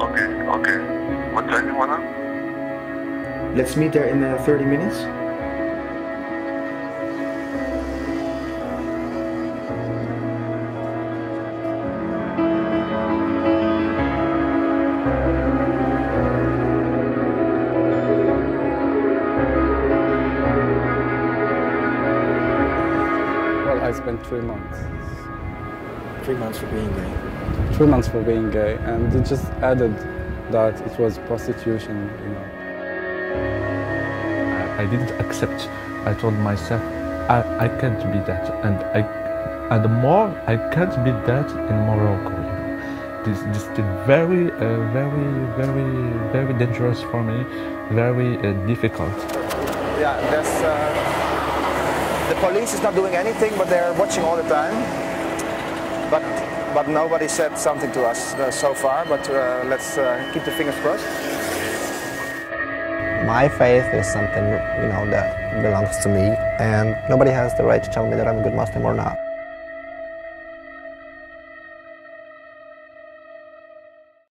Okay. Okay. What time you wanna? Let's meet there in uh, 30 minutes. Well, I spent three months. Three months for being gay. Three months for being gay, and it just added that it was prostitution, you know. I, I didn't accept. I told myself, I, I can't be that, and I, and the more I can't be that in Morocco. You know. This, this is very, uh, very, very, very dangerous for me, very uh, difficult. Yeah, there's, uh, the police is not doing anything, but they're watching all the time. But, but nobody said something to us uh, so far, but uh, let's uh, keep the fingers crossed. My faith is something, you know, that belongs to me, and nobody has the right to tell me that I'm a good Muslim or not.